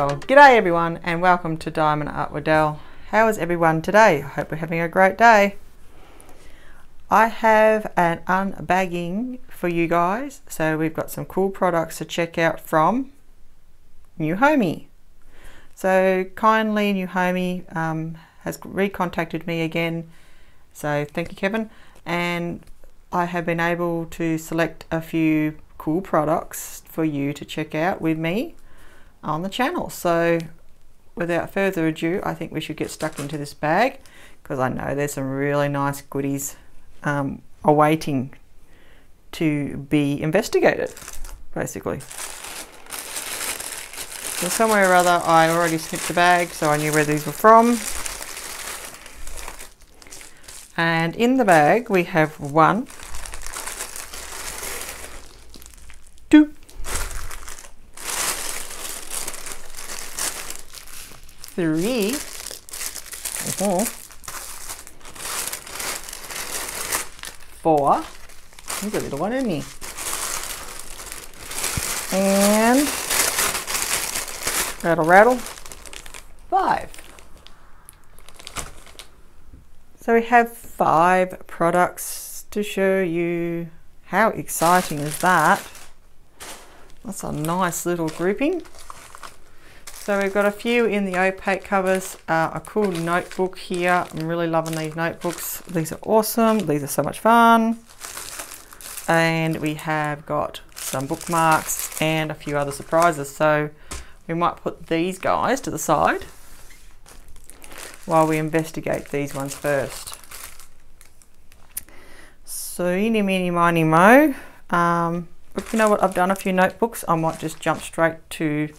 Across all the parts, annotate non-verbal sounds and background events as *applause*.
Well, g'day everyone and welcome to Diamond Art Del. How is everyone today? I hope we're having a great day. I have an unbagging for you guys. So we've got some cool products to check out from Newhomy. So kindly Newhomy um, has recontacted me again. So thank you Kevin. And I have been able to select a few cool products for you to check out with me on the channel. So without further ado, I think we should get stuck into this bag because I know there's some really nice goodies um, awaiting to be investigated, basically. So somewhere or other, I already snipped the bag, so I knew where these were from. And in the bag, we have one, two, three, uh-huh, four, he's a little one, isn't he? And rattle, rattle, five. So we have five products to show you. How exciting is that? That's a nice little grouping. So we've got a few in the opaque covers, uh, a cool notebook here. I'm really loving these notebooks. These are awesome. These are so much fun. And we have got some bookmarks and a few other surprises. So we might put these guys to the side while we investigate these ones first. So eeny, meeny, miny, mo. Um, but you know what, I've done a few notebooks. I might just jump straight to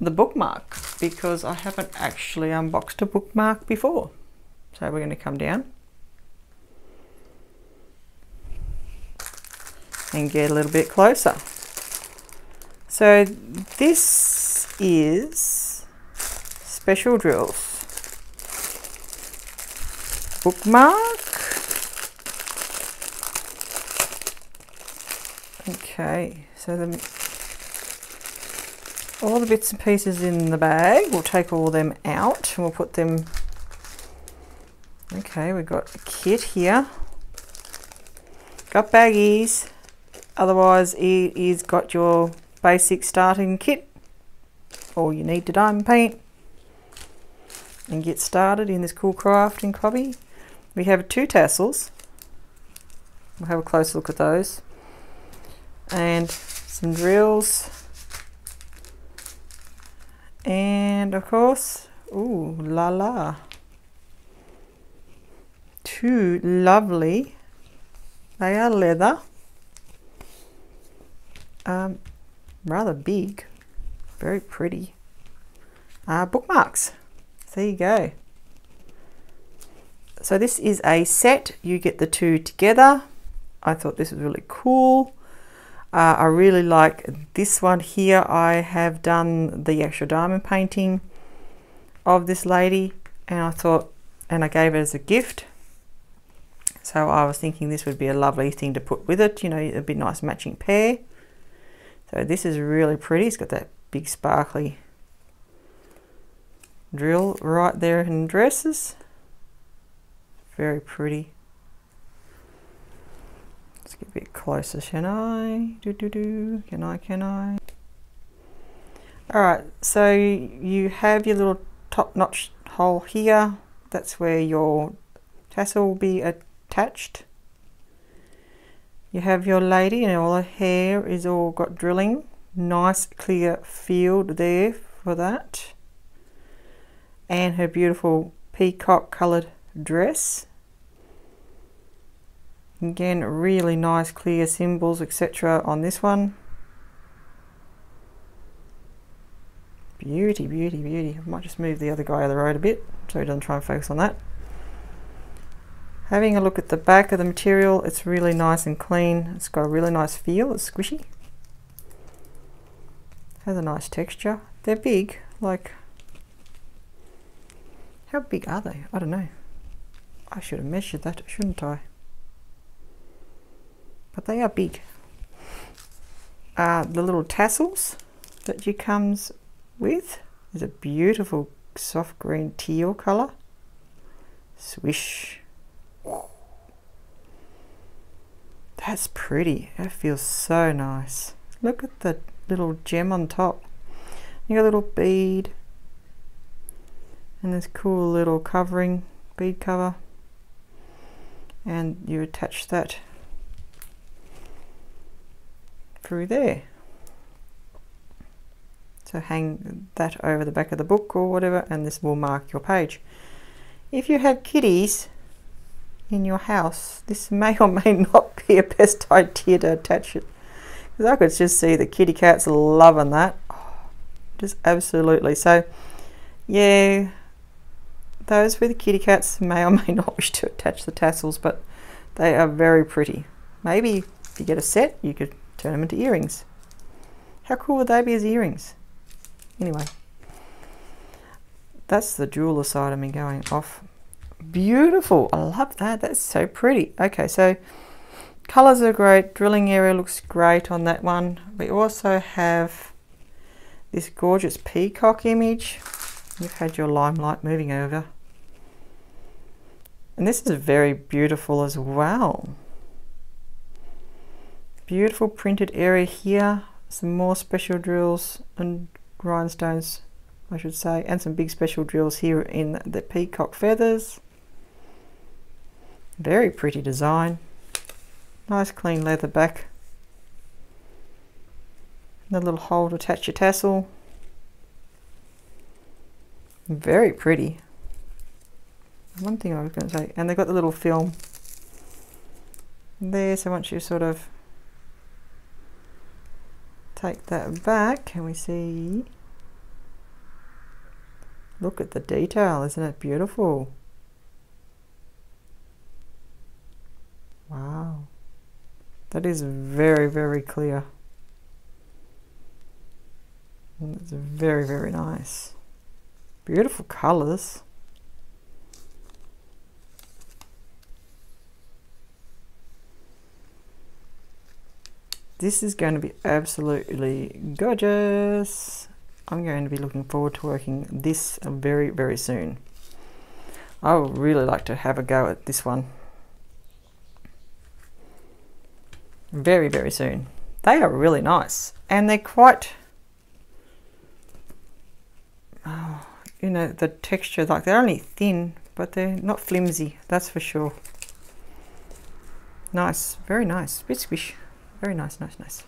the bookmark because I haven't actually unboxed a bookmark before. So we're going to come down and get a little bit closer. So this is Special Drills bookmark. Okay, so the all the bits and pieces in the bag. We'll take all them out and we'll put them. Okay, we've got a kit here. Got baggies. Otherwise, it is got your basic starting kit. All you need to diamond paint and get started in this cool crafting hobby. We have two tassels. We'll have a close look at those. And some drills and of course, ooh la la, two lovely, they are leather, um, rather big, very pretty, uh, bookmarks. There you go. So this is a set, you get the two together. I thought this was really cool. Uh, I really like this one here. I have done the actual diamond painting of this lady and I thought, and I gave it as a gift. So I was thinking this would be a lovely thing to put with it. You know, it'd be a nice matching pair. So this is really pretty. It's got that big sparkly drill right there in dresses. Very pretty. Let's get a bit closer, can I? Do do do. Can I? Can I? All right. So you have your little top notch hole here. That's where your tassel will be attached. You have your lady and all her hair is all got drilling. Nice clear field there for that. And her beautiful peacock coloured dress. Again, really nice clear symbols, etc. on this one. Beauty, beauty, beauty. I might just move the other guy out of the road a bit so he doesn't try and focus on that. Having a look at the back of the material, it's really nice and clean. It's got a really nice feel, it's squishy. Has a nice texture. They're big, like, how big are they? I don't know. I should have measured that, shouldn't I? But they are big. Uh, the little tassels that you comes with is a beautiful soft green teal colour. Swish. That's pretty. That feels so nice. Look at the little gem on top. You got a little bead and this cool little covering bead cover and you attach that through there. So hang that over the back of the book or whatever and this will mark your page. If you have kitties in your house this may or may not be a best idea to attach it. Because I could just see the kitty cats loving that. Oh, just absolutely. So yeah those with kitty cats may or may *laughs* not wish to attach the tassels, but they are very pretty. Maybe if you get a set, you could turn them into earrings. How cool would they be as earrings? Anyway, that's the jeweler side of me going off. Beautiful. I love that. That's so pretty. Okay, so colors are great. Drilling area looks great on that one. We also have this gorgeous peacock image. You've had your limelight moving over. And this is very beautiful as well. Beautiful printed area here. Some more special drills and rhinestones I should say, and some big special drills here in the peacock feathers. Very pretty design. Nice clean leather back. The little hole to attach your tassel. Very pretty one thing I was going to say, and they've got the little film there, so once you sort of take that back, can we see? Look at the detail, isn't it beautiful? Wow, that is very, very clear. It's very, very nice. Beautiful colours. This is going to be absolutely gorgeous. I'm going to be looking forward to working this very, very soon. I would really like to have a go at this one. Very, very soon. They are really nice. And they're quite, oh, you know, the texture, like they're only thin, but they're not flimsy, that's for sure. Nice, very nice. Bit. Very nice, nice, nice.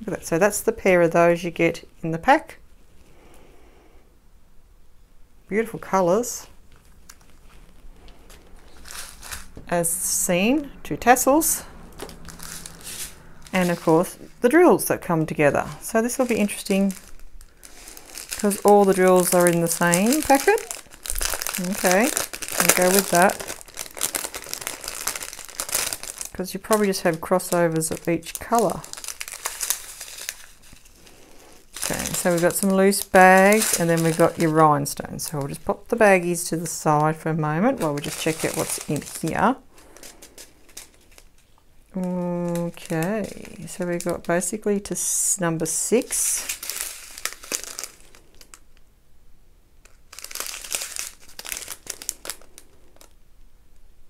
Look at that. So that's the pair of those you get in the pack. Beautiful colours. As seen, two tassels. And of course, the drills that come together. So this will be interesting because all the drills are in the same packet. Okay, I'll go with that because you probably just have crossovers of each colour. Okay, so we've got some loose bags and then we've got your rhinestones. So we'll just pop the baggies to the side for a moment while we just check out what's in here. Okay, so we've got basically to number six.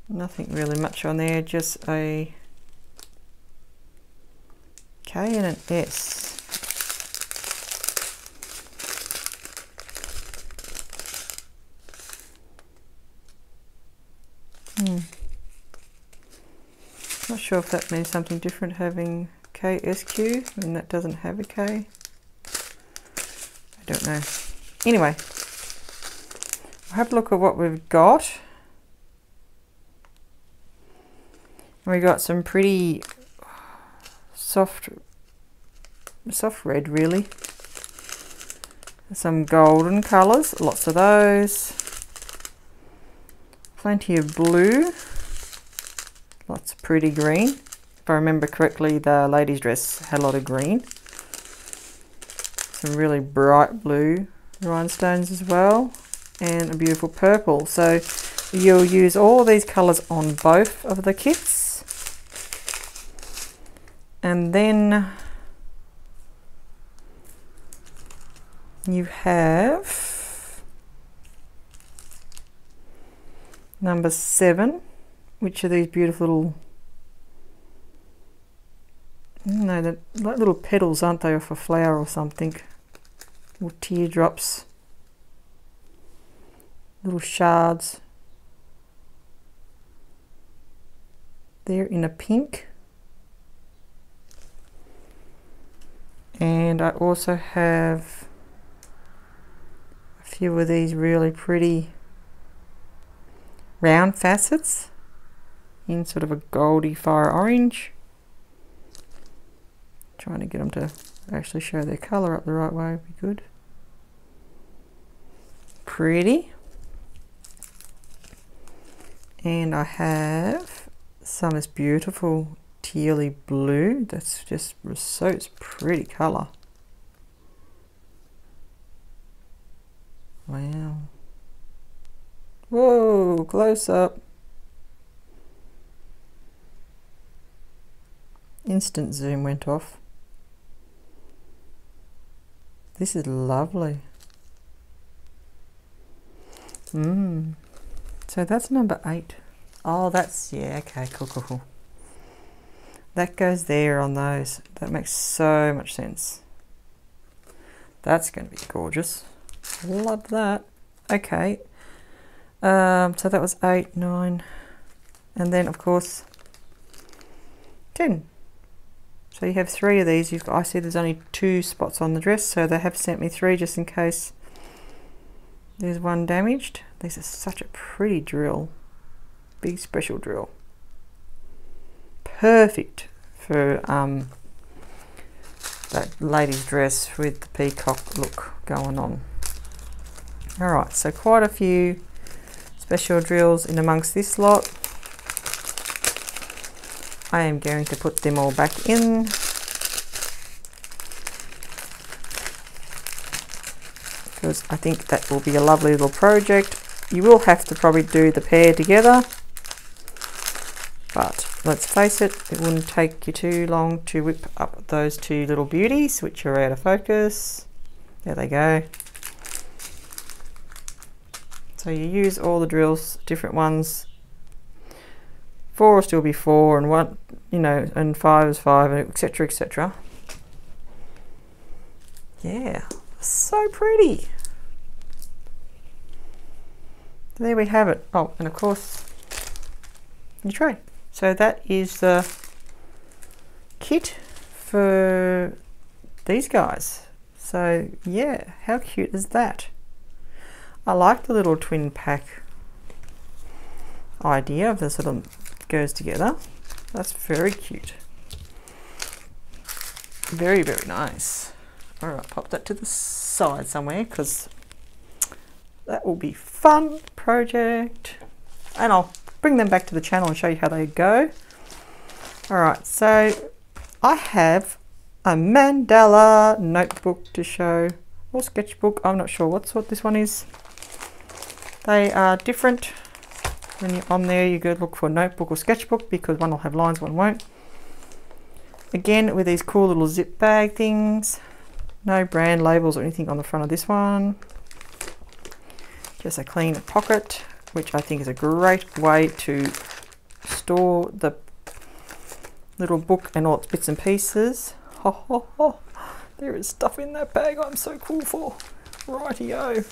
Nothing really much on there, just a K and an S. Hmm. Not sure if that means something different having KSQ and that doesn't have a K. I don't know. Anyway, have a look at what we've got. We got some pretty soft, soft red really. Some golden colours, lots of those. Plenty of blue. Lots of pretty green. If I remember correctly, the lady's dress had a lot of green. Some really bright blue rhinestones as well. And a beautiful purple. So you'll use all these colours on both of the kits and then you have number seven, which are these beautiful little no, they're like little petals, aren't they, off a flower or something? Or teardrops. Little shards. They're in a pink. And I also have a few of these really pretty round facets in sort of a goldy fire orange. Trying to get them to actually show their colour up the right way would be good. Pretty. And I have some this beautiful tealy blue. That's just so it's pretty colour. Wow. Whoa, close up. Instant zoom went off. This is lovely. Mmm. So that's number eight. Oh, that's, yeah, okay, cool, cool, cool. That goes there on those. That makes so much sense. That's going to be gorgeous. Love that. Okay. Um, so that was eight, nine, and then of course, 10. So you have three of these. You've got, I see there's only two spots on the dress, so they have sent me three just in case there's one damaged. This is such a pretty drill. Big special drill. Perfect for um, that lady's dress with the peacock look going on. Alright, so quite a few special drills in amongst this lot. I am going to put them all back in. Because I think that will be a lovely little project. You will have to probably do the pair together. But let's face it, it wouldn't take you too long to whip up those two little beauties, which are out of focus. There they go. So you use all the drills, different ones, four will still be four and one you know and five is five etc etc yeah so pretty. There we have it. Oh and of course you tray so that is the kit for these guys so yeah how cute is that I like the little twin pack idea of sort of goes together. That's very cute. Very, very nice. All right, pop that to the side somewhere because that will be fun project. And I'll bring them back to the channel and show you how they go. All right, so I have a mandala notebook to show or sketchbook. I'm not sure what this one is. They are different when you're on there you go look for notebook or sketchbook because one will have lines one won't again with these cool little zip bag things no brand labels or anything on the front of this one just a clean pocket which I think is a great way to store the little book and all its bits and pieces *laughs* ho, ho, ho. there is stuff in that bag I'm so cool for rightio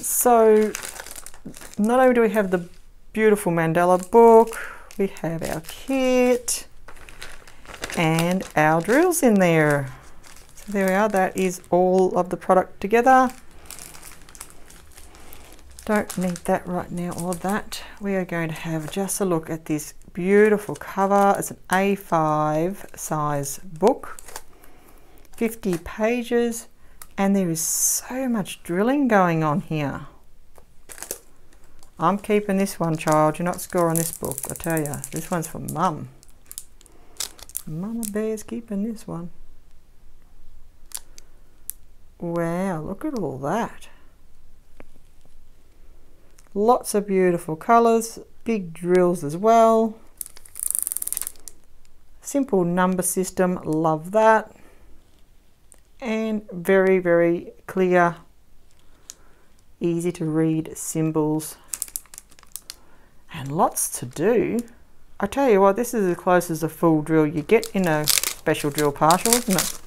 so not only do we have the beautiful mandala book, we have our kit and our drills in there. So there we are, that is all of the product together. Don't need that right now or that. We are going to have just a look at this beautiful cover. It's an A5 size book, 50 pages, and there is so much drilling going on here. I'm keeping this one, child. You're not scoring this book, I tell you. This one's for mum. Mama Bear's keeping this one. Wow, look at all that. Lots of beautiful colours, big drills as well. Simple number system, love that. and very, very clear, easy to read symbols and lots to do. I tell you what, this is as close as a full drill you get in a special drill partial, isn't it?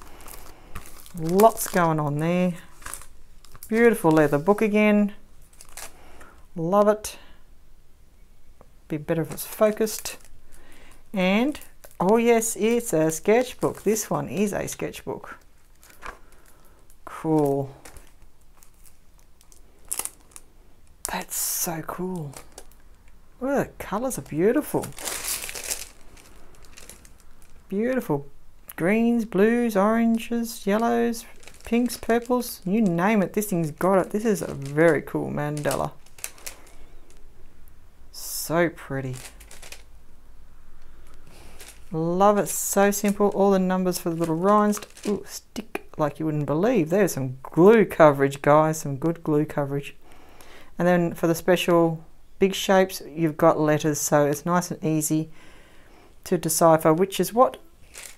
Lots going on there. Beautiful leather book again. Love it. Be better if it's focused. And, oh yes, it's a sketchbook. This one is a sketchbook. Cool. That's so cool. Oh, the colours are beautiful. Beautiful. Greens, blues, oranges, yellows, pinks, purples, you name it. This thing's got it. This is a very cool mandala. So pretty. Love it. So simple. All the numbers for the little rhinestones. Ooh, stick like you wouldn't believe. There's some glue coverage, guys. Some good glue coverage. And then for the special big shapes, you've got letters. So it's nice and easy to decipher which is what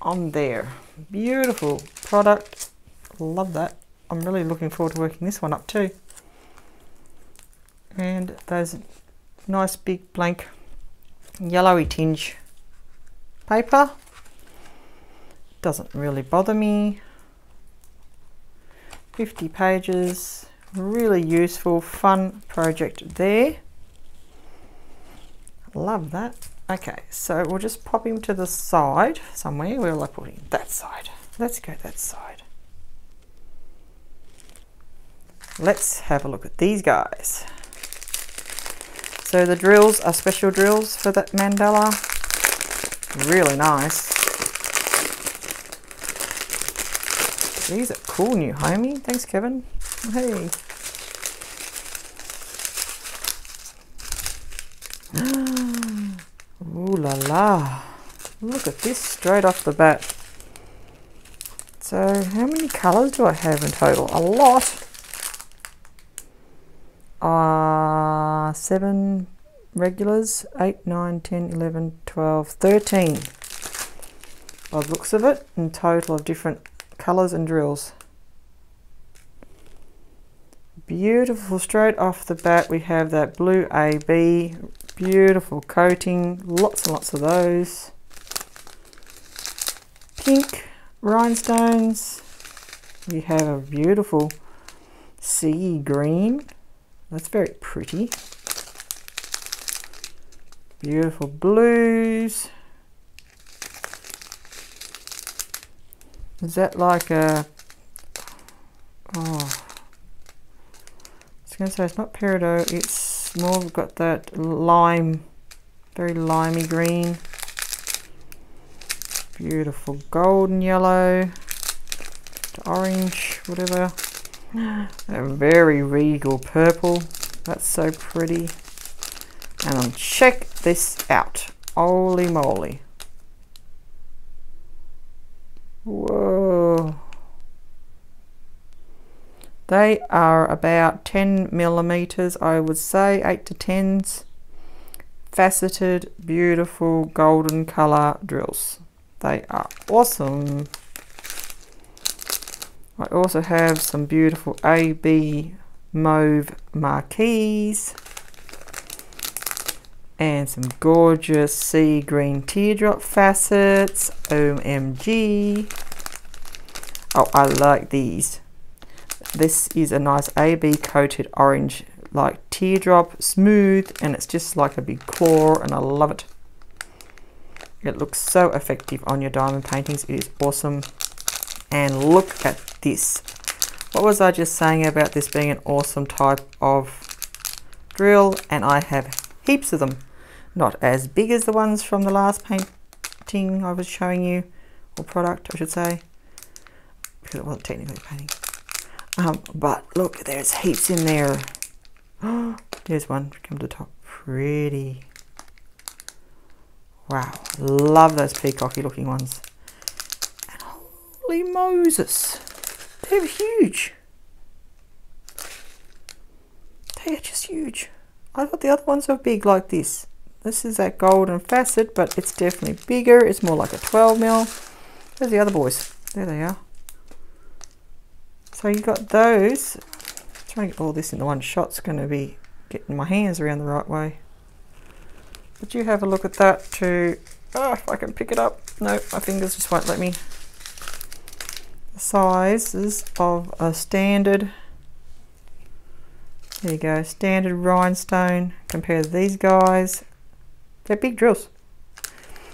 on there. Beautiful product. Love that. I'm really looking forward to working this one up too. And those nice big blank yellowy tinge paper. Doesn't really bother me. 50 pages. Really useful, fun project there. Love that. Okay, so we'll just pop him to the side somewhere. Where will I put him? That side. Let's go that side. Let's have a look at these guys. So the drills are special drills for that mandala. Really nice. These are cool Newhomy. Thanks, Kevin. Hey. *gasps* Ooh la la. Look at this straight off the bat. So how many colours do I have in total? A lot. Uh, 7 regulars, 8, 9, 10, 11, 12, 13 by the looks of it in total of different colours and drills. Beautiful straight off the bat we have that blue AB Beautiful coating, lots and lots of those. Pink rhinestones. We have a beautiful sea green. That's very pretty. Beautiful blues. Is that like a... Oh. I was going to say it's not peridot, it's more. Got that lime, very limey green. Beautiful golden yellow, orange, whatever. *gasps* A very regal purple. That's so pretty. And check this out. Holy moly. Whoa. They are about 10 millimeters, I would say, 8 to 10s. Faceted, beautiful golden color drills. They are awesome. I also have some beautiful AB mauve marquees and some gorgeous sea green teardrop facets. OMG. Oh, I like these. This is a nice AB coated orange like teardrop, smooth, and it's just like a big claw, and I love it. It looks so effective on your diamond paintings. It is awesome. And look at this. What was I just saying about this being an awesome type of drill? And I have heaps of them. Not as big as the ones from the last painting I was showing you, or product I should say, because it wasn't technically painting. Um, but look, there's heaps in there. *gasps* there's one come to the top. Pretty. Wow. Love those peacocky looking ones. And holy Moses. They're huge. They are just huge. I thought the other ones were big like this. This is that golden facet, but it's definitely bigger. It's more like a 12 mil. There's the other boys. There they are. So you got those. Trying to get all this into one shot's going to be getting my hands around the right way. But you have a look at that too. Oh, if I can pick it up. No, my fingers just won't let me. The sizes of a standard. There you go, standard rhinestone. Compare these guys. They're big drills.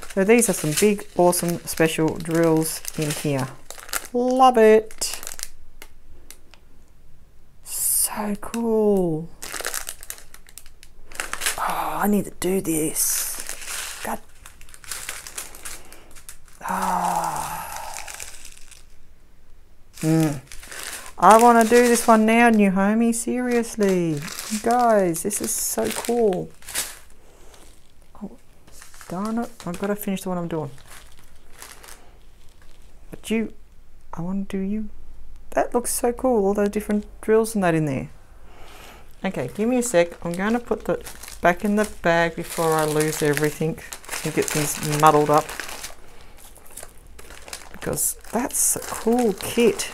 So these are some big, awesome, special drills in here. Love it. So cool. Oh, I need to do this. God. Oh. Mm. I want to do this one now, Newhomy. Seriously. Guys, this is so cool. Oh, darn it. I've got to finish the one I'm doing. But you, I want to do you. That looks so cool. All those different drills and that in there. Okay, give me a sec. I'm going to put the back in the bag before I lose everything and get things muddled up. Because that's a cool kit.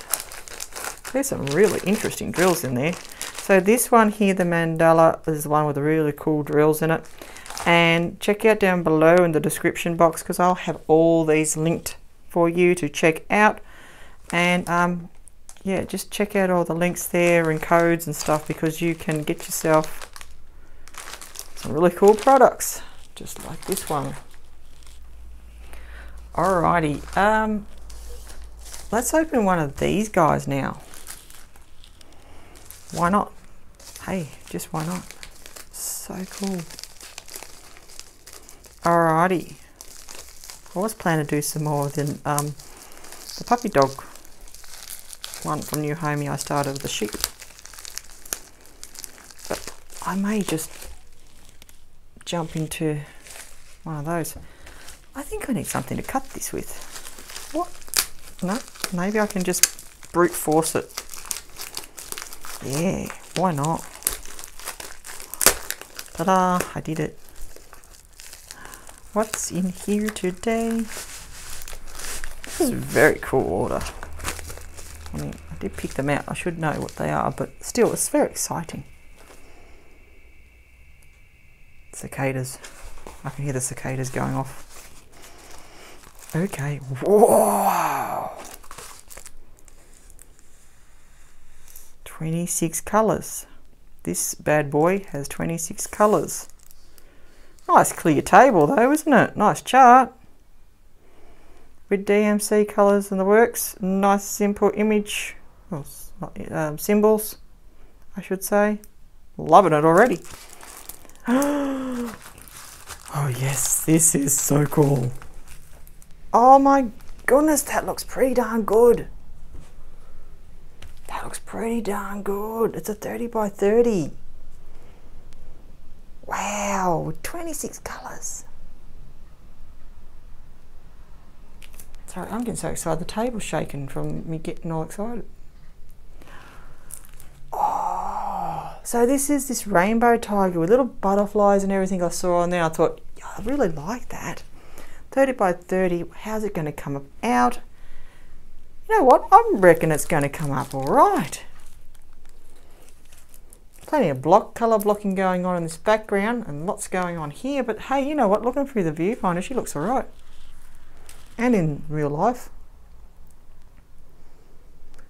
There's some really interesting drills in there. So this one here, the Mandala, is the one with the really cool drills in it. And check out down below in the description box because I'll have all these linked for you to check out. And um, yeah, just check out all the links there and codes and stuff because you can get yourself some really cool products, just like this one. Alrighty, um, let's open one of these guys now. Why not? Hey, just why not? So cool. Alrighty. I was planning to do some more than um, the puppy dog one from Newhomy I started with the sheep. But I may just jump into one of those. I think I need something to cut this with. What? No, maybe I can just brute force it. Yeah, why not? Ta-da, I did it. What's in here today? This is very cool order. I mean, I did pick them out. I should know what they are, but still, it's very exciting. Cicadas. I can hear the cicadas going off. Okay. Whoa! 26 colours. This bad boy has 26 colours. Nice clear table though, isn't it? Nice chart with DMC colors in the works. Nice simple image, well, um, symbols, I should say. Loving it already. *gasps* oh yes, this is so cool. Oh my goodness, that looks pretty darn good. Looks pretty darn good. It's a 30 by 30. Wow, 26 colors. Sorry, I'm getting so excited. The table's shaking from me getting all excited. Oh, so this is this rainbow tiger with little butterflies and everything I saw on there. I thought, yeah, I really like that. 30 by 30, how's it going to come out? You know what? I reckon it's going to come up all right. Plenty of block colour blocking going on in this background and lots going on here. But hey, you know what? Looking through the viewfinder, she looks all right and in real life.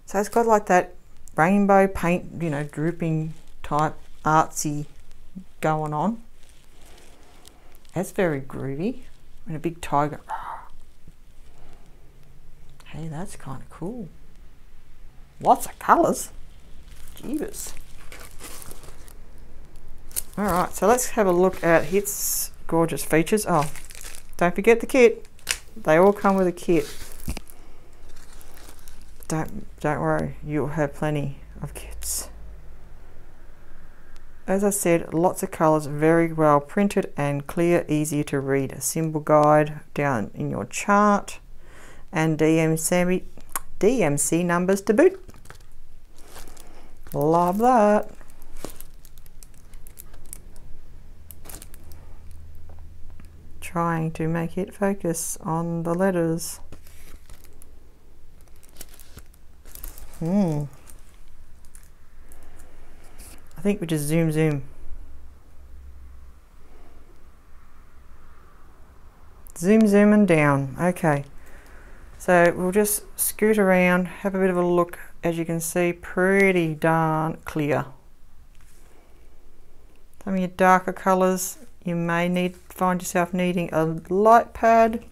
So it's got like that rainbow paint, you know, drooping type artsy going on. That's very groovy. And a big tiger. Hey, that's kind of cool. Lots of colours. Jeebus. Alright, so let's have a look at its gorgeous features. Oh, don't forget the kit. They all come with a kit. Don't, don't worry, you'll have plenty of kits. As I said, lots of colours, very well printed and clear, easy to read. A symbol guide down in your chart and DMC, DMC numbers to boot. Love that. trying to make it focus on the letters. Hmm. I think we just zoom zoom. Zoom zoom and down. Okay. So we'll just scoot around, have a bit of a look. As you can see, pretty darn clear. Some of your darker colours, you may need find yourself needing a light pad.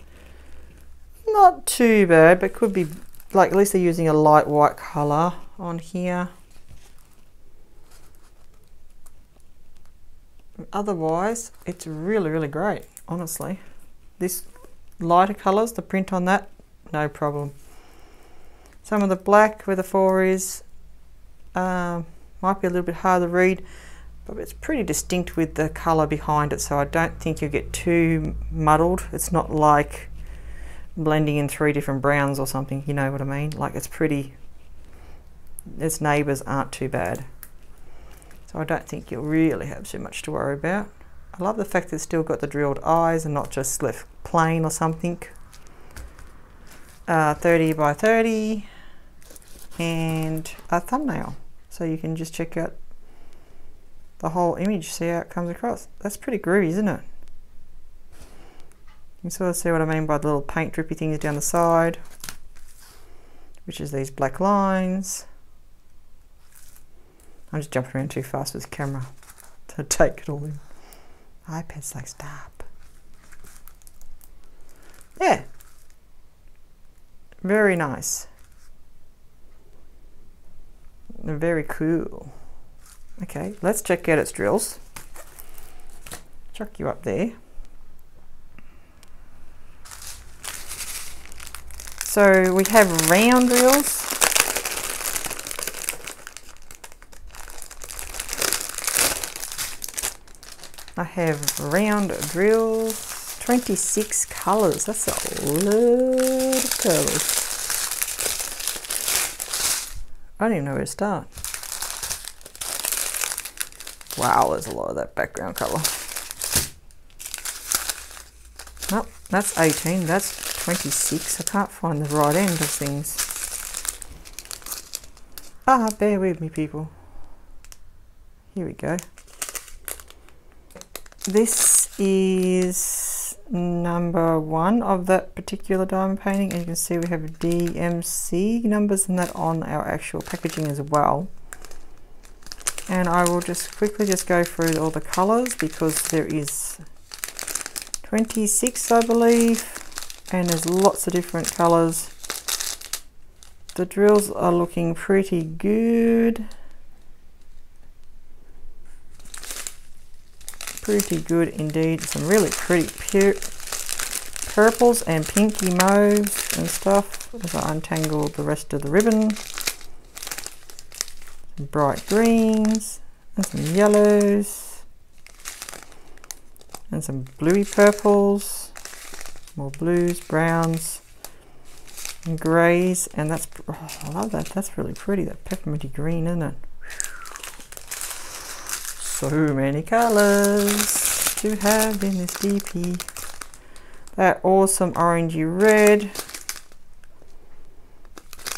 Not too bad, but could be like at least they're using a light white colour on here. Otherwise, it's really, really great, honestly. This lighter colours, the print on that, no problem. Some of the black where the four is, um, might be a little bit hard to read, but it's pretty distinct with the colour behind it, so I don't think you'll get too muddled. It's not like blending in three different browns or something, you know what I mean? Like it's pretty, its neighbours aren't too bad. So I don't think you'll really have too much to worry about. I love the fact that it's still got the drilled eyes and not just left plain or something. Uh, 30 by 30 and a thumbnail. So you can just check out the whole image, see how it comes across. That's pretty groovy, isn't it? You sort of see what I mean by the little paint drippy things down the side, which is these black lines. I'm just jumping around too fast with the camera *laughs* to take it all in. iPad's like, stop. Yeah. Very nice. Very cool. Okay, let's check out its drills. Chuck you up there. So we have round drills. I have round drills, 26 colours. That's a lot of colours. I don't even know where to start. Wow, there's a lot of that background colour. Oh, that's 18, that's 26. I can't find the right end of things. Ah, bear with me people. Here we go. This is number one of that particular diamond painting. And you can see we have DMC numbers and that on our actual packaging as well. And I will just quickly just go through all the colors because there is 26 I believe and there's lots of different colors. The drills are looking pretty good pretty good indeed. Some really pretty pure purples and pinky mauves and stuff. As I untangle the rest of the ribbon. Some bright greens and some yellows and some bluey purples, more blues, browns and greys and that's, oh, I love that, that's really pretty, that pepperminty green isn't it? So many colours to have in this DP. That awesome orangey red.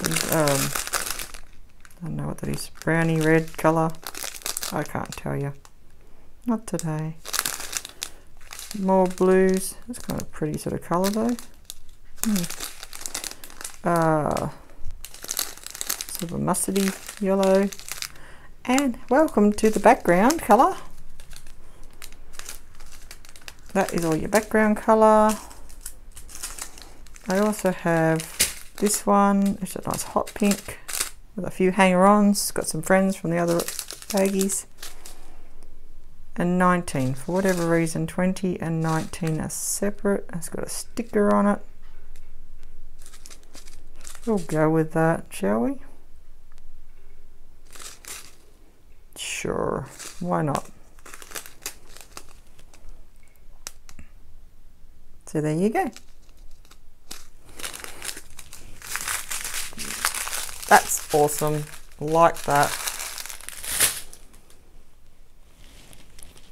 And, um, I don't know what that is. Brownie red colour. I can't tell you. Not today. More blues. That's kind of pretty sort of colour though. Hmm. Uh, sort of a mustardy yellow. And welcome to the background colour. That is all your background colour. I also have this one, it's a nice hot pink with a few hanger-ons. Got some friends from the other baggies. And 19, for whatever reason, 20 and 19 are separate. It's got a sticker on it. We'll go with that, shall we? Sure, why not? So there you go. That's awesome. Like that.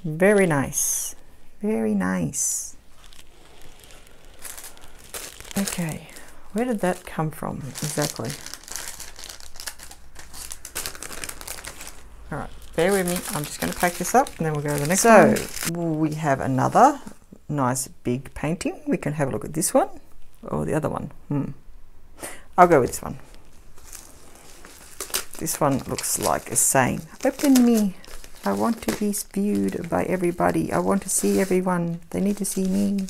Very nice. Very nice. Okay, where did that come from exactly? All right, bear with me. I'm just going to pack this up and then we'll go to the next one. so, one. we have another nice big painting. We can have a look at this one or the other one. Hmm. I'll go with this one. This one looks like a saying, open me. I want to be viewed by everybody. I want to see everyone. They need to see me.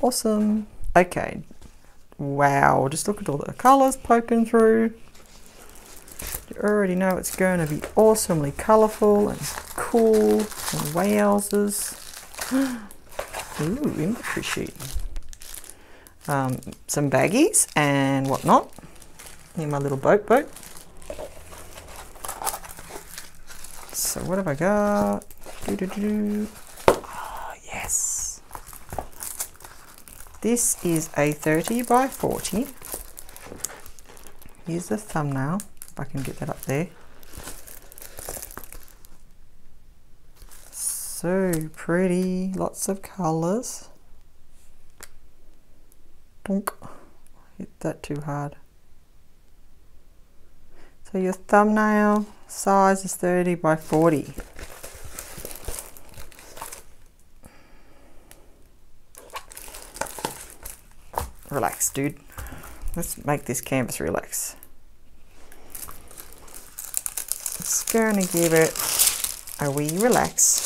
Awesome. Okay. Wow, just look at all the colours poking through. You already know it's going to be awesomely colourful and cool and wowzers. *gasps* Ooh, inventory sheet. Um, some baggies and whatnot in my little boat boat. So what have I got? Doo -doo -doo oh, yes. This is a 30 by 40. Here's the thumbnail, if I can get that up there. So pretty, lots of colours. Donk. Hit that too hard. So your thumbnail size is 30 by 40. Relax, dude. Let's make this canvas relax. To give it a wee relax.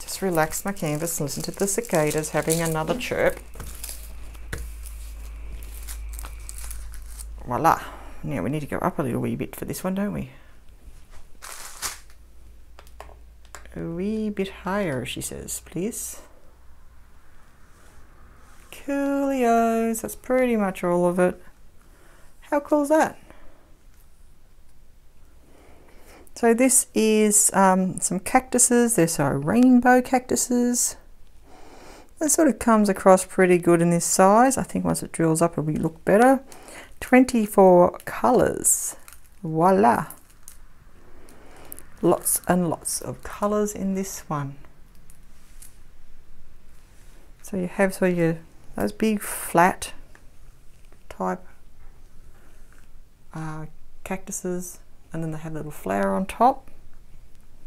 Just relax my canvas and listen to the cicadas having another chirp. Voila. Now we need to go up a little wee bit for this one, don't we? A wee bit higher, she says, please. That's pretty much all of it. How cool is that? So this is um, some cactuses. They're so rainbow cactuses. That sort of comes across pretty good in this size. I think once it drills up, it'll look better. 24 colours. Voila. Lots and lots of colours in this one. So you have so you those big flat type uh, cactuses and then they have a little flower on top.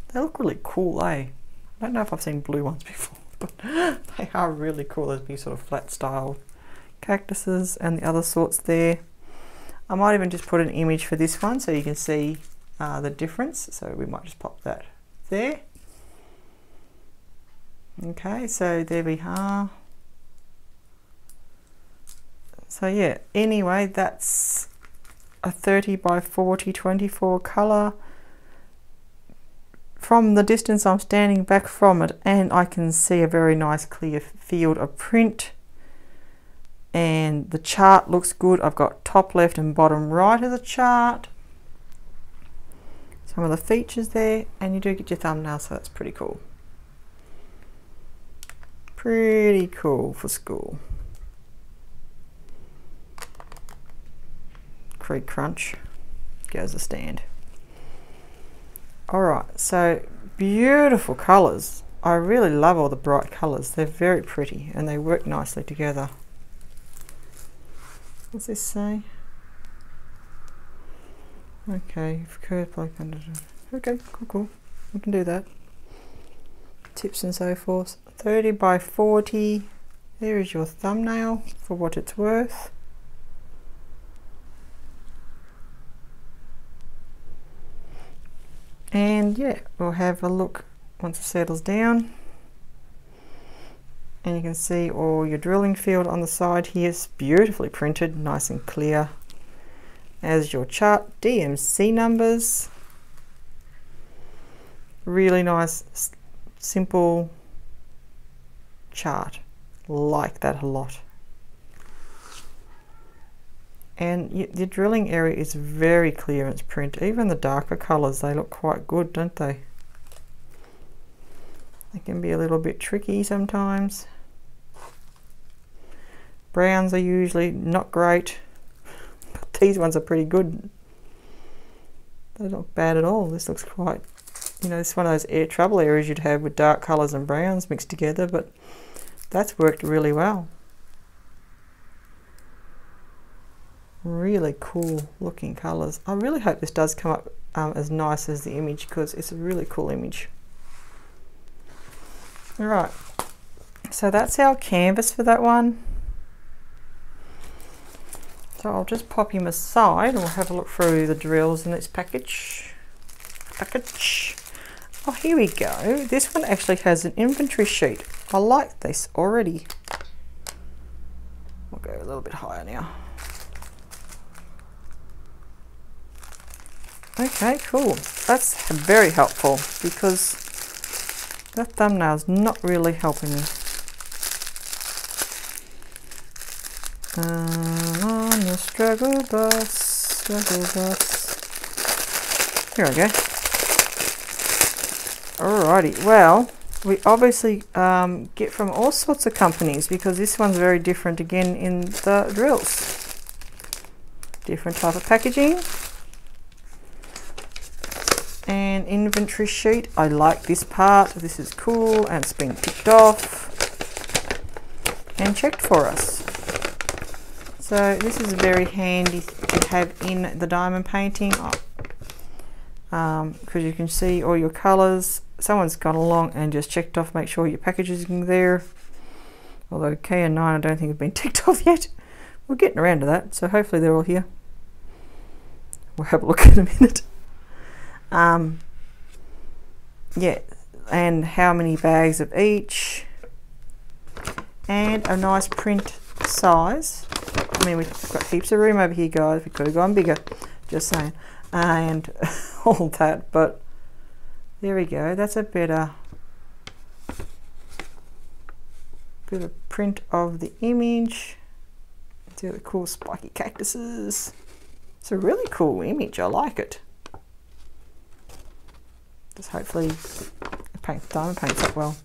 They look really cool, eh? I don't know if I've seen blue ones *laughs* before, but *laughs* they are really cool. Those big sort of flat style cactuses and the other sorts there. I might even just put an image for this one so you can see uh, the difference. So we might just pop that there. Okay, so there we are. So yeah, anyway, that's a 30 by 40 24 color from the distance I'm standing back from it and I can see a very nice clear field of print. And the chart looks good. I've got top left and bottom right of the chart. Some of the features there and you do get your thumbnail so that's pretty cool. Pretty cool for school Creek Crunch goes a stand. Alright, so beautiful colours. I really love all the bright colours. They're very pretty and they work nicely together. What's this say? Okay, under. Okay, cool, cool. We can do that. Tips and so forth. 30 by 40. There is your thumbnail for what it's worth. And yeah we'll have a look once it settles down. And you can see all your drilling field on the side here is beautifully printed nice and clear. As your chart DMC numbers. Really nice simple chart. Like that a lot and the drilling area is very clear in its print. Even the darker colours, they look quite good, don't they? They can be a little bit tricky sometimes. Browns are usually not great, *laughs* but these ones are pretty good. They don't look bad at all. This looks quite, you know, it's one of those air trouble areas you'd have with dark colours and browns mixed together, but that's worked really well. Really cool looking colours. I really hope this does come up um, as nice as the image because it's a really cool image. Alright, so that's our canvas for that one. So I'll just pop him aside and we'll have a look through the drills in this package. Package. Oh, here we go. This one actually has an inventory sheet. I like this already. We'll go a little bit higher now. Okay, cool. That's very helpful because that thumbnail's not really helping me. Um, on the struggle bus, struggle bus. Here we go. Alrighty, well, we obviously um, get from all sorts of companies because this one's very different again in the drills. Different type of packaging. And inventory sheet. I like this part. This is cool and it's been ticked off and checked for us. So this is very handy to have in the diamond painting because um, you can see all your colours. Someone's gone along and just checked off, make sure your packaging there. Although K and 9 I don't think have been *laughs* ticked off yet. We're getting around to that, so hopefully they're all here. We'll have a look in a minute. Um, yeah, and how many bags of each. And a nice print size I mean, we've got heaps of room over here, guys. We could have gone bigger. Just saying. And *laughs* all that, but there we go. That's a better bit of print of the image. See the cool spiky cactuses. It's a really cool image. I like it. Just hopefully paint, diamond paints up well.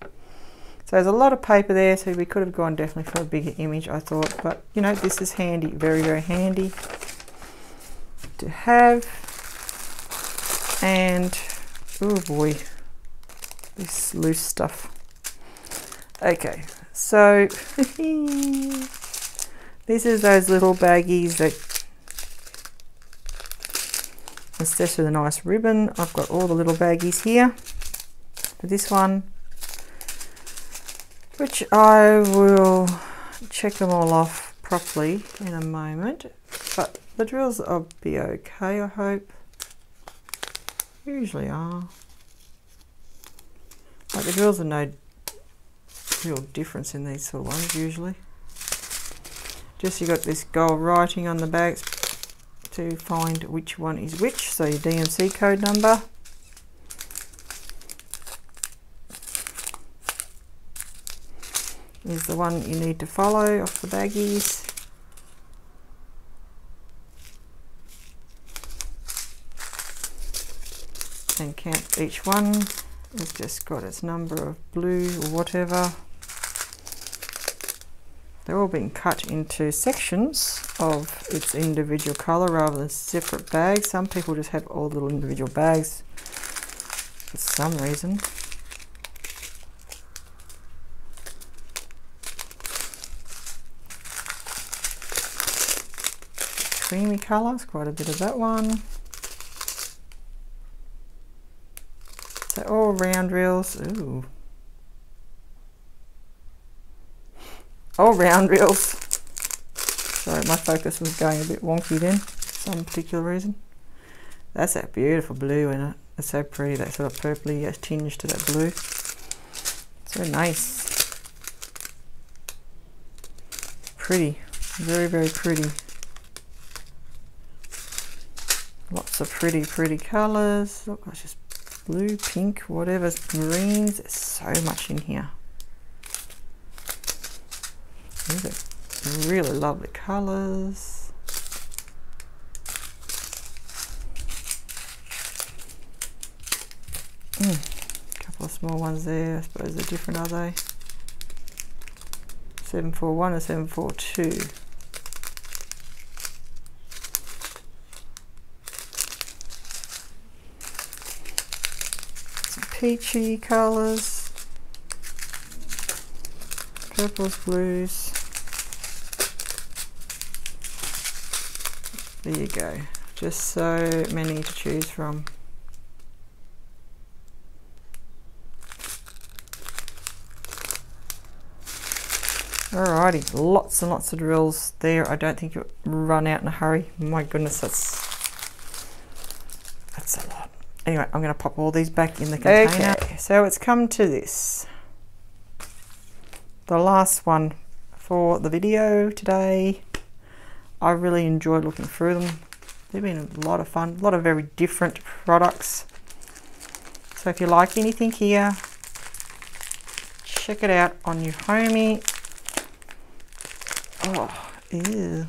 So there's a lot of paper there, so we could have gone definitely for a bigger image, I thought. But, you know, this is handy, very, very handy to have. And, oh boy, this loose stuff. Okay, so *laughs* this is those little baggies that instead with a nice ribbon, I've got all the little baggies here. For this one, which I will check them all off properly in a moment. But the drills will be okay, I hope. Usually are. Like the drills are no real difference in these sort of ones usually. Just you got this gold writing on the bags to find which one is which, so your DMC code number. is the one you need to follow off the baggies. And count each one. It's just got its number of blue or whatever. They're all being cut into sections of its individual colour rather than separate bags. Some people just have all little individual bags for some reason. creamy colours, quite a bit of that one. So all round reels, ooh. All round reels. Sorry, my focus was going a bit wonky then, for some particular reason. That's that beautiful blue in it. It's so pretty, that sort of purpley tinge to that blue. So nice. Pretty, very, very pretty. Lots of pretty, pretty colours. Look, it's just blue, pink, whatever, greens. There's so much in here. These are really lovely colours. Mm, a couple of small ones there. I suppose they're different, are they? 741 and 742. peachy colours. purples, blues. There you go. Just so many to choose from. Alrighty, lots and lots of drills there. I don't think you'll run out in a hurry. My goodness, that's that's a lot. Anyway, I'm going to pop all these back in the container. Okay, so it's come to this. The last one for the video today. I really enjoyed looking through them. They've been a lot of fun, a lot of very different products. So if you like anything here, check it out on Newhomy. Oh, ew.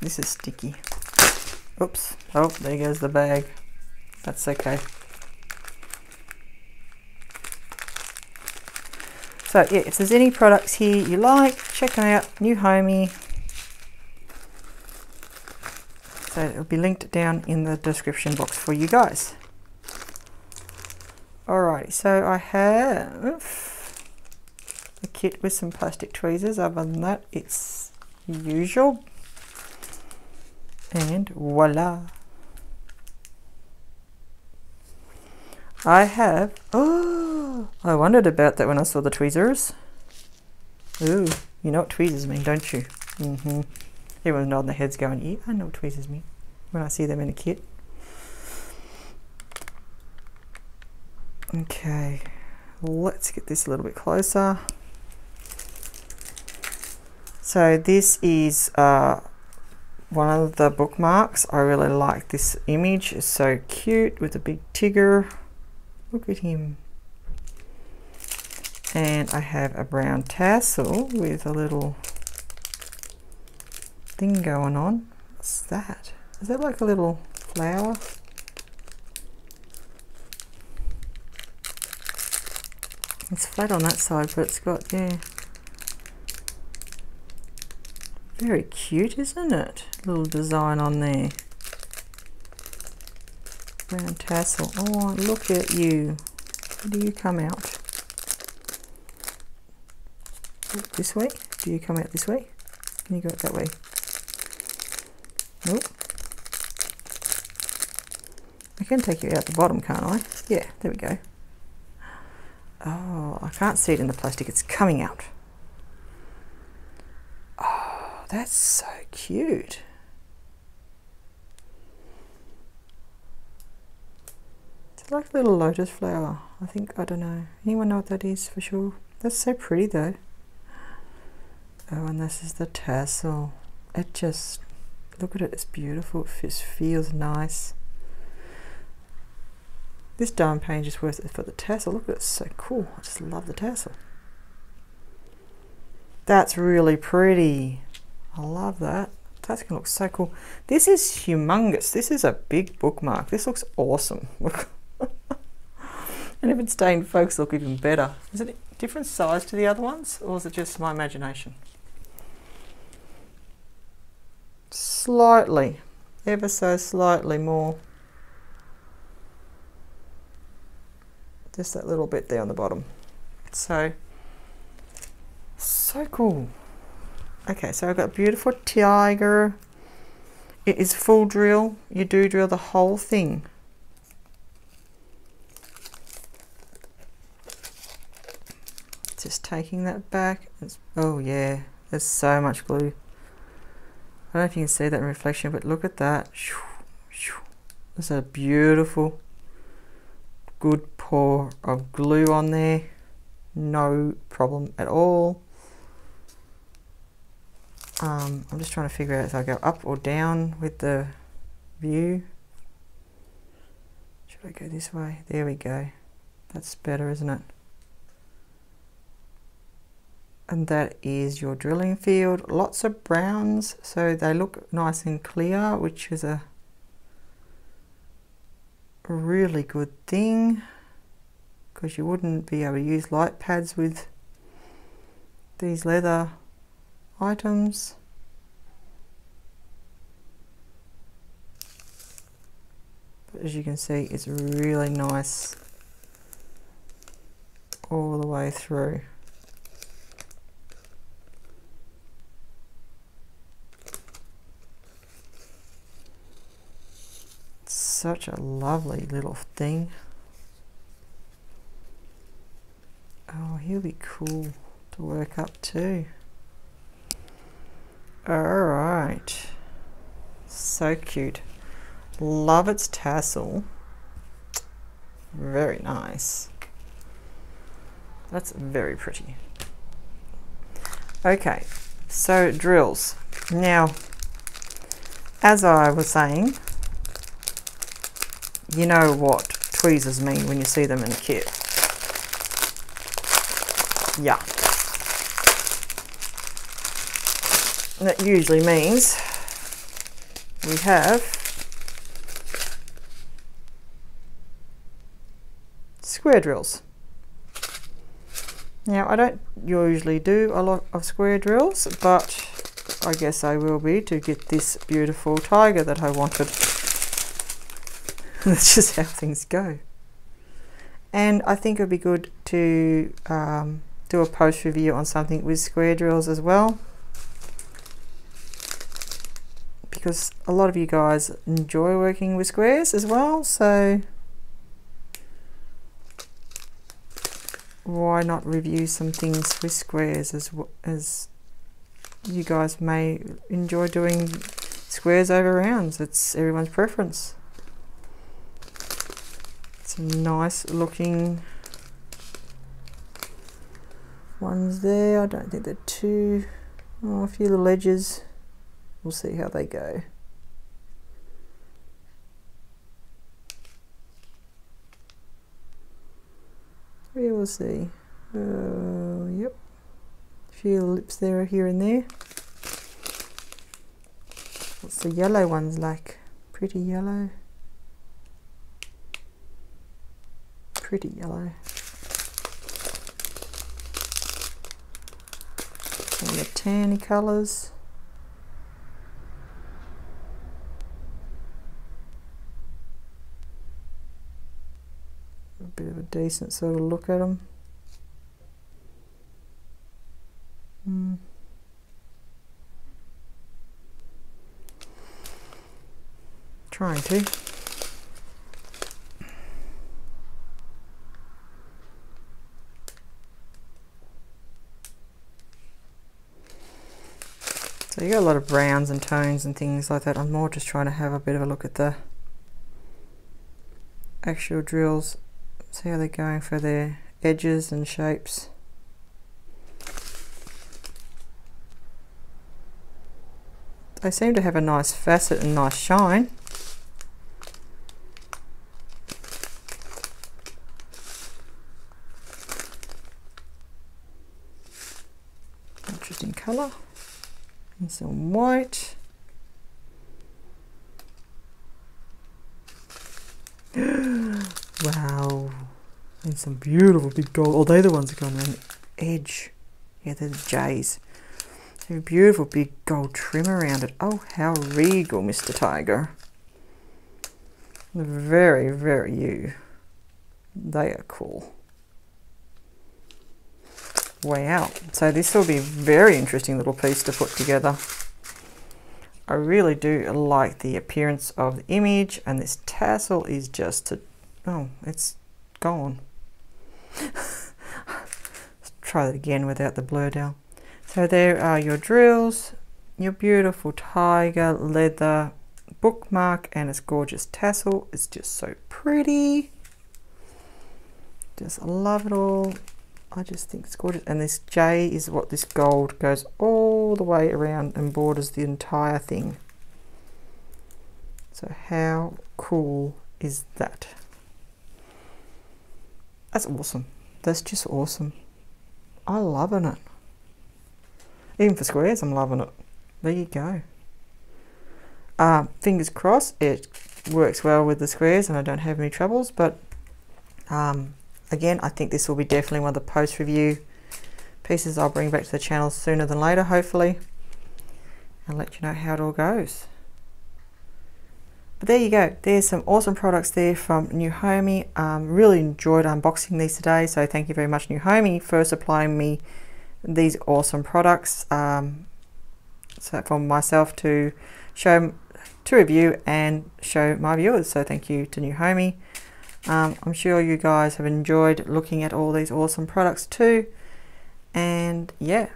This is sticky. Oops. Oh, there goes the bag. That's okay. So yeah, if there's any products here you like, check them out. Newhomy. So it'll be linked down in the description box for you guys. Alrighty, so I have a kit with some plastic tweezers. Other than that, it's usual. And voila. I have, oh, I wondered about that when I saw the tweezers. Ooh, you know what tweezers mean, don't you? Mm-hmm. Everyone's nodding their heads going, yeah, I know what tweezers mean when I see them in a kit. Okay, let's get this a little bit closer. So this is uh, one of the bookmarks. I really like this image. It's so cute with a big tiger. Look at him. And I have a brown tassel with a little thing going on. What's that? Is that like a little flower? It's flat on that side, but it's got, yeah. Very cute, isn't it? Little design on there. Brown tassel. Oh, look at you. How do you come out? This way? Do you come out this way? Can you go out that way? Nope. I can take you out the bottom, can't I? Yeah, there we go. Oh, I can't see it in the plastic. It's coming out. Oh, that's so cute. It's like a little lotus flower. I think, I don't know. Anyone know what that is for sure? That's so pretty though. Oh, and this is the tassel. It just, look at it, it's beautiful. It just feels nice. This darn page is worth it for the tassel. Look at it, it's so cool. I just love the tassel. That's really pretty. I love that. That's gonna look so cool. This is humongous. This is a big bookmark. This looks awesome. *laughs* and if it's stained folks look even better. Is it different size to the other ones or is it just my imagination? Slightly, ever so slightly more. just that little bit there on the bottom. So, so cool. Okay, so I've got beautiful tiger. It is full drill. You do drill the whole thing. Just taking that back. It's, oh yeah, there's so much glue. I don't know if you can see that in reflection, but look at that. There's a beautiful, good pour of glue on there. No problem at all. Um, I'm just trying to figure out if I go up or down with the view. Should I go this way? There we go. That's better isn't it and that is your drilling field lots of browns so they look nice and clear which is a really good thing because you wouldn't be able to use light pads with these leather items. But as you can see it's really nice all the way through. Such a lovely little thing. Oh, he'll be cool to work up too. Alright. So cute. Love its tassel. Very nice. That's very pretty. Okay, so drills. Now, as I was saying, you know what tweezers mean when you see them in a kit. Yeah. That usually means we have square drills. Now I don't usually do a lot of square drills but I guess I will be to get this beautiful tiger that I wanted. *laughs* That's just how things go. And I think it would be good to um, do a post review on something with square drills as well. Because a lot of you guys enjoy working with squares as well, so why not review some things with squares as as you guys may enjoy doing squares over rounds. It's everyone's preference. Some nice looking ones there. I don't think they're too... Oh, a few little edges. We'll see how they go. We will see. Uh, yep. A few lips there, here and there. What's the yellow ones like? Pretty yellow. Pretty yellow. And the tanny colours. A bit of a decent sort of look at them. Mm. Trying to. Got a lot of browns and tones and things like that. I'm more just trying to have a bit of a look at the actual drills See how they're going for their edges and shapes. They seem to have a nice facet and nice shine. Interesting colour. Some white. *gasps* wow. And some beautiful big gold. They're the ones that go on edge. Yeah, they're the J's. a beautiful big gold trim around it. Oh, how regal, Mr. Tiger. Very, very you. They are cool. Wow. So this will be a very interesting little piece to put together. I really do like the appearance of the image and this tassel is just to, oh, it's gone. Let's *laughs* try that again without the blur down. So there are your drills, your beautiful tiger leather bookmark and its gorgeous tassel. It's just so pretty. Just love it all. I just think it's gorgeous. And this J is what this gold goes all the way around and borders the entire thing. So how cool is that? That's awesome. That's just awesome. I'm loving it. Even for squares, I'm loving it. There you go. Uh, fingers crossed it works well with the squares and I don't have any troubles, but um, again, I think this will be definitely one of the post-review pieces I'll bring back to the channel sooner than later, hopefully, and let you know how it all goes. but there you go. There's some awesome products there from Newhomy. Um, really enjoyed unboxing these today. So thank you very much, Newhomy, for supplying me these awesome products. Um, so for myself to show, to review and show my viewers. So thank you to Newhomy. Um, I'm sure you guys have enjoyed looking at all these awesome products too. And yeah,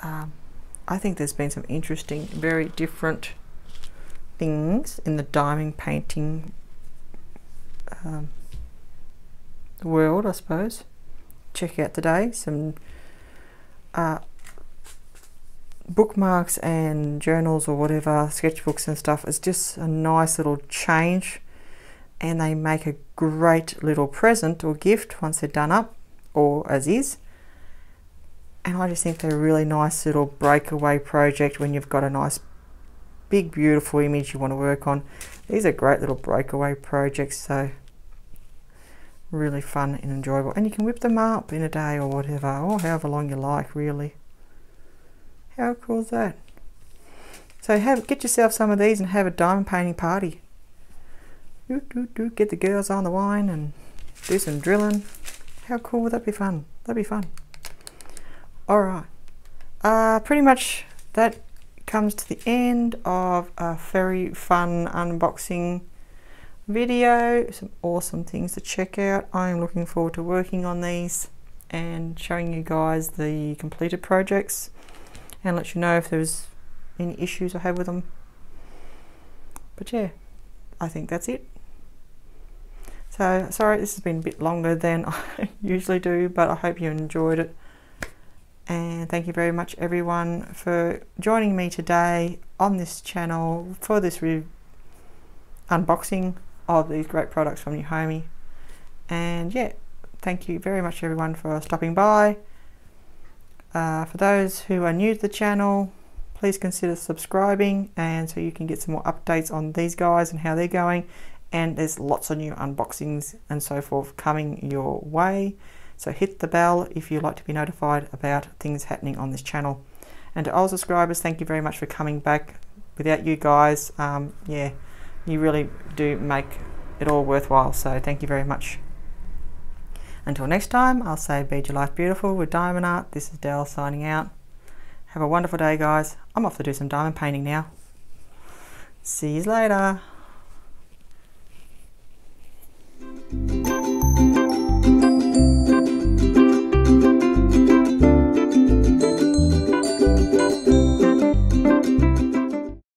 um, I think there's been some interesting, very different things in the diamond painting um, world, I suppose. Check out today some uh, bookmarks and journals or whatever, sketchbooks and stuff. It's just a nice little change and they make a great little present or gift once they're done up or as is. And I just think they're a really nice little breakaway project when you've got a nice big beautiful image you want to work on. These are great little breakaway projects so really fun and enjoyable and you can whip them up in a day or whatever or however long you like really. How cool is that? So have get yourself some of these and have a diamond painting party. Do, do, do, get the girls on the wine and do some drilling. How cool would that be fun? That'd be fun. Alright. Uh, pretty much that comes to the end of a very fun unboxing video. Some awesome things to check out. I'm looking forward to working on these and showing you guys the completed projects and let you know if there's any issues I have with them. But yeah, I think that's it. So sorry this has been a bit longer than *laughs* I usually do, but I hope you enjoyed it. And thank you very much everyone for joining me today on this channel for this unboxing of these great products from Newhomy and yeah thank you very much everyone for stopping by. Uh, for those who are new to the channel please consider subscribing and so you can get some more updates on these guys and how they're going and there's lots of new unboxings and so forth coming your way so hit the bell if you'd like to be notified about things happening on this channel. And to old subscribers, thank you very much for coming back. Without you guys, um, yeah, you really do make it all worthwhile. So thank you very much. Until next time, I'll say be your life beautiful with diamond art. This is Del signing out. Have a wonderful day, guys. I'm off to do some diamond painting now. See you later. Thank you.